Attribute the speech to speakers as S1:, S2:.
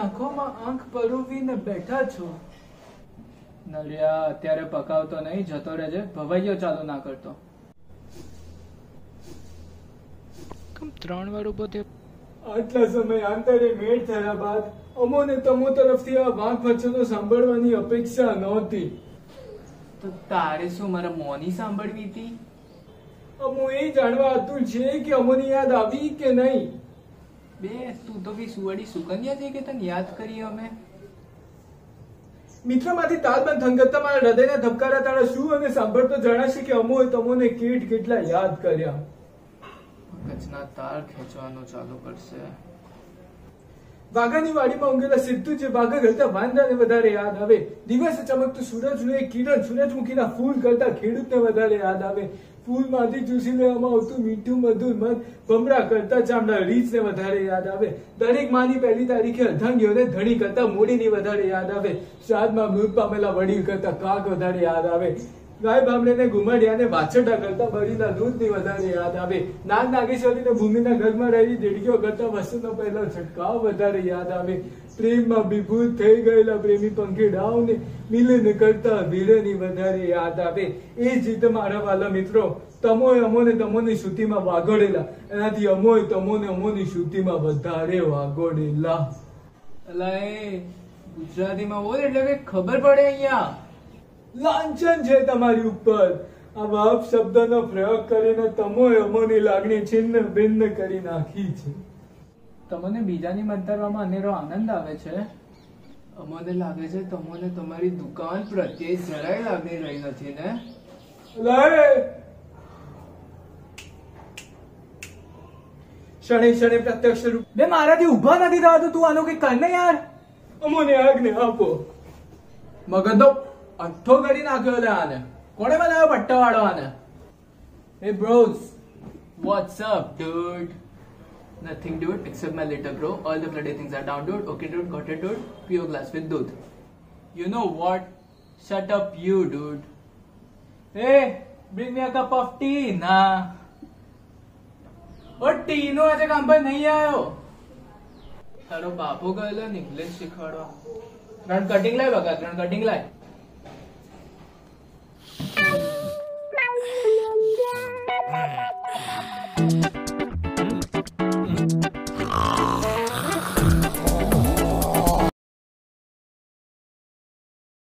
S1: આંખોમાં આંખ પરોવીને બેઠા છો. નળિયા અત્યારે પકાવતો નહીં, જતો રહેજે. ભવાઈઓ ચાલુ ના કરતો. કમ ત્રણ વાર ઊભો થયો આટલા સમય આંતરે મેળ થયા બાદ અમોને તમો તરફથી આ વાંક વચનો સાંભળવાની અપેક્ષા નહોતી.
S2: તો તારે શું મારા મોની સાંભળવી હતી?
S1: અમો એ જાણવા આતુર છે કે અમોની યાદ આવી કે નહીં.
S2: બે તું તો બી સુવાડી સુકન્યા છે કે તને યાદ કરી અમે?
S1: મિત્રમાંથી તાલબંધ થંગત મારા હૃદયના ધબકારા તારા શું અને સાંભળતો જણાશે કે અમોએ તમોને કેટ કેટલા યાદ કર્યા.
S2: કચના તાર ખેંચવાનું ચાલુ કરશે.
S1: વાઘાની વાડીમાં ઊંઘેલા સિદ્ધુ જે વાઘા કરતા વાંદાને વધારે યાદ આવે. દિવસે ચમકતું સૂરજનું એક કિરણ સૂરજમુખીના ફૂલ કરતા ખેડૂતને વધારે યાદ આવે. ફૂલમાંથી ચૂસી લેવામાં આવતું મીઠું, મધુર મન ભમરા કરતા ચામડા રીચને વધારે યાદ આવે. દરેક માની પહેલી તારીખે અર્ધાંગીઓને ધણી કરતા મૂડીની વધારે યાદ આવે. શ્રાદ્ધમાં મૃત પામેલા વડીલ કરતા કાક વધારે યાદ આવે. ગાય બામણીને ઘુમાડિયાને વાછરડા કરતા બળીના દૂધની વધારે યાદ આવે. નાગ નાગેશ્વરીને ભૂમિના ઘરમાં રહેલી દેડકીઓ કરતા વસ્તુનો પહેલો છટકાવ વધારે યાદ આવે. પ્રેમમાં વિભૂત થઈ ગયેલા પ્રેમી પંખીડાઓને મિલન કરતા વીરની વધારે યાદ આવે. એ જીત મારા વાલા મિત્રો, તમોએ અમોને તમોની શ્રુતિમાં વાગોડેલા એનાથી અમોય તમોને અમોની શ્રુતિમાં વધારે વાગોડેલા
S2: અલા એ ગુજરાતીમાં હોય એટલે કે ખબર પડે અહીંયા.
S1: લાંછન છે તમારી ઉપર. આ બાપ શબ્દનો પ્રયોગ કરીને તમોએ અમોની લાગણી છિન્ન ભિન્ન કરી નાખી છે.
S2: તમને બીજાની મંતરવામાં અનેરો આનંદ આવે છે? અમને લાગે છે તમને તમારી દુકાન પ્રત્યે જરાય લાગણી રહી નથી ને?
S1: લે શણે શણે પ્રત્યક્ષ રૂપ.
S2: બે મારાથી ઊભા નથી થવાતું તું આનું કઈ કર ને યાર.
S1: અમોને આજ્ઞા આપો.
S2: મગજ તો અઠ્ઠો કરી નાખ્યો લે આને કોણે બનાવ્યો પટ્ટા વાળો આને Hey bros, what's up. Nothing, dude, except my litter, bro. All the bloody things are down, dude. Okay, dude, got it, dude. Pure glass with dude. You know what? Shut up, you, dude. Hey, bring me a cup of tea, nah. Tea નો આજે કામ પર નહીં આવ્યો તારો બાપો ગયેલો ને English શીખવાડવા ત્રણ કટિંગ લાય બકા ત્રણ કટિંગ લાય